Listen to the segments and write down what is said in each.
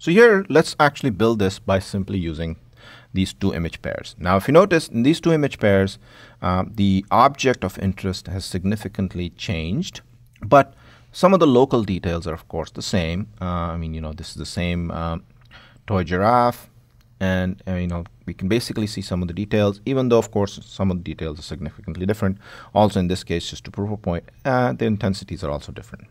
So here, let's actually build this by simply using these two image pairs. Now, if you notice in these two image pairs, uh, the object of interest has significantly changed, but some of the local details are of course the same. Uh, I mean, you know, this is the same um, toy giraffe, and uh, you know, we can basically see some of the details, even though of course some of the details are significantly different. Also in this case, just to prove a point, uh, the intensities are also different.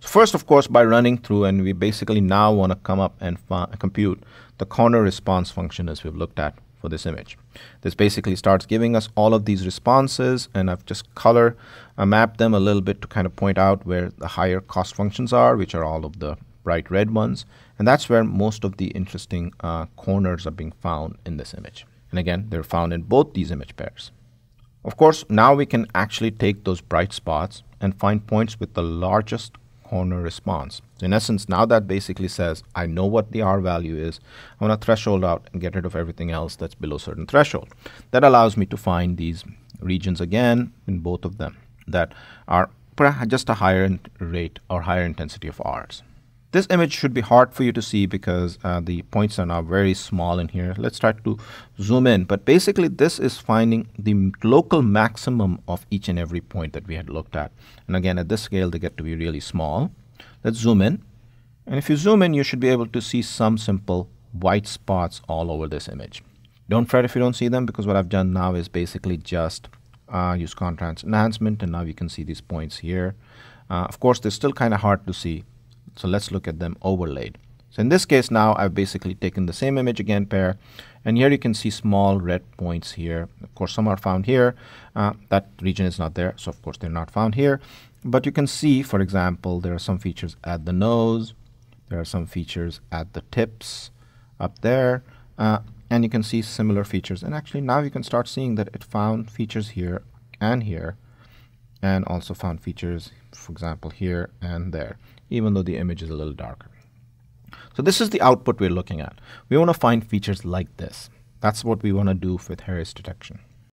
So first, of course, by running through, and we basically now want to come up and compute the corner response function as we've looked at for this image. This basically starts giving us all of these responses, and I've just color uh, mapped them a little bit to kind of point out where the higher cost functions are, which are all of the bright red ones. And that's where most of the interesting uh, corners are being found in this image. And again, they're found in both these image pairs. Of course, now we can actually take those bright spots and find points with the largest corner response. So in essence, now that basically says, I know what the R value is. I want to threshold out and get rid of everything else that's below certain threshold. That allows me to find these regions again in both of them that are just a higher rate or higher intensity of R's. This image should be hard for you to see because uh, the points are now very small in here. Let's try to zoom in. But basically, this is finding the local maximum of each and every point that we had looked at. And again, at this scale, they get to be really small. Let's zoom in. And if you zoom in, you should be able to see some simple white spots all over this image. Don't fret if you don't see them because what I've done now is basically just uh, use contrast enhancement and now you can see these points here. Uh, of course, they're still kind of hard to see so let's look at them overlaid. So in this case now I've basically taken the same image again pair and here you can see small red points here. Of course some are found here. Uh, that region is not there so of course they're not found here. But you can see for example there are some features at the nose. There are some features at the tips up there. Uh, and you can see similar features and actually now you can start seeing that it found features here and here and also found features for example here and there even though the image is a little darker. So this is the output we're looking at. We want to find features like this. That's what we want to do with Harris detection.